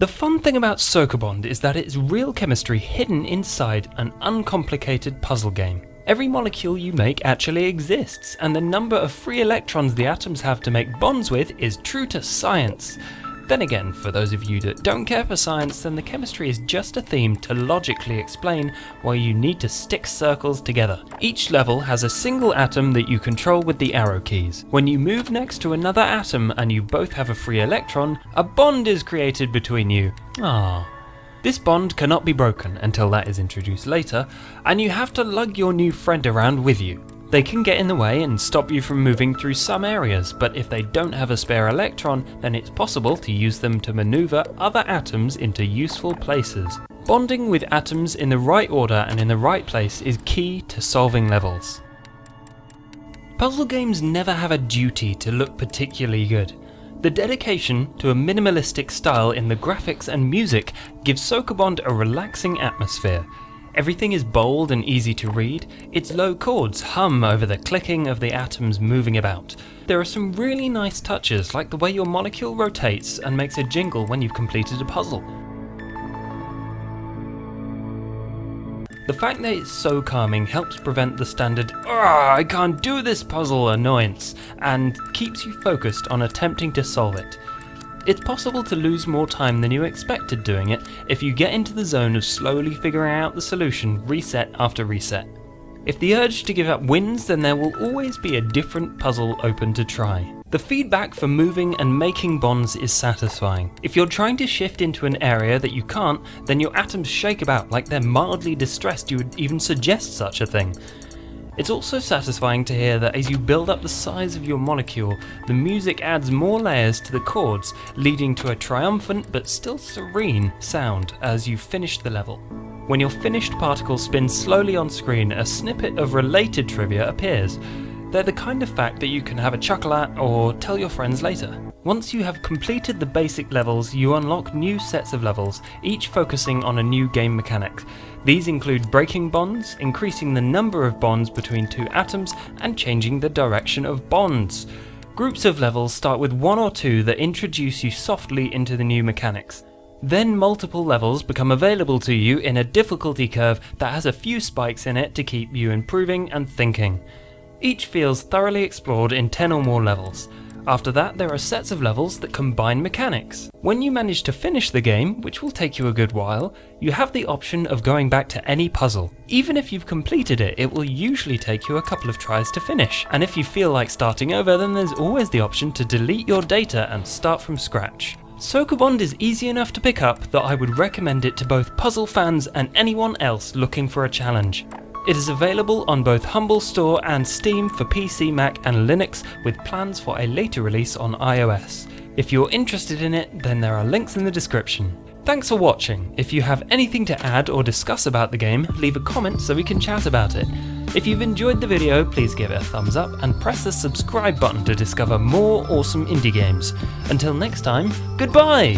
The fun thing about Sokobond is that it's real chemistry hidden inside an uncomplicated puzzle game. Every molecule you make actually exists, and the number of free electrons the atoms have to make bonds with is true to science. Then again, for those of you that don't care for science, then the chemistry is just a theme to logically explain why you need to stick circles together. Each level has a single atom that you control with the arrow keys. When you move next to another atom and you both have a free electron, a bond is created between you. Ah. This bond cannot be broken until that is introduced later, and you have to lug your new friend around with you. They can get in the way and stop you from moving through some areas, but if they don't have a spare electron, then it's possible to use them to maneuver other atoms into useful places. Bonding with atoms in the right order and in the right place is key to solving levels. Puzzle games never have a duty to look particularly good. The dedication to a minimalistic style in the graphics and music gives Sokobond a relaxing atmosphere, Everything is bold and easy to read. Its low chords hum over the clicking of the atoms moving about. There are some really nice touches, like the way your molecule rotates and makes a jingle when you've completed a puzzle. The fact that it's so calming helps prevent the standard I can't do this puzzle annoyance and keeps you focused on attempting to solve it. It's possible to lose more time than you expected doing it if you get into the zone of slowly figuring out the solution reset after reset. If the urge to give up wins, then there will always be a different puzzle open to try. The feedback for moving and making bonds is satisfying. If you're trying to shift into an area that you can't, then your atoms shake about like they're mildly distressed you would even suggest such a thing. It's also satisfying to hear that as you build up the size of your molecule, the music adds more layers to the chords, leading to a triumphant but still serene sound as you finish the level. When your finished particle spins slowly on screen, a snippet of related trivia appears. They're the kind of fact that you can have a chuckle at or tell your friends later. Once you have completed the basic levels, you unlock new sets of levels, each focusing on a new game mechanic. These include breaking bonds, increasing the number of bonds between two atoms, and changing the direction of bonds. Groups of levels start with one or two that introduce you softly into the new mechanics. Then multiple levels become available to you in a difficulty curve that has a few spikes in it to keep you improving and thinking. Each feels thoroughly explored in 10 or more levels. After that, there are sets of levels that combine mechanics. When you manage to finish the game, which will take you a good while, you have the option of going back to any puzzle. Even if you've completed it, it will usually take you a couple of tries to finish. And if you feel like starting over, then there's always the option to delete your data and start from scratch. Sokobond is easy enough to pick up that I would recommend it to both puzzle fans and anyone else looking for a challenge. It is available on both Humble Store and Steam for PC, Mac and Linux with plans for a later release on iOS. If you're interested in it, then there are links in the description. Thanks for watching. If you have anything to add or discuss about the game, leave a comment so we can chat about it. If you've enjoyed the video, please give it a thumbs up and press the subscribe button to discover more awesome indie games. Until next time, goodbye!